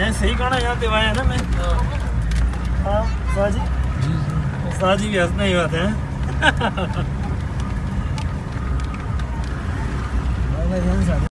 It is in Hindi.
मैं सही गाना याद दिवाया ना मैं। हाँ उस्ताद जी जी। भी हंसने ही बात है?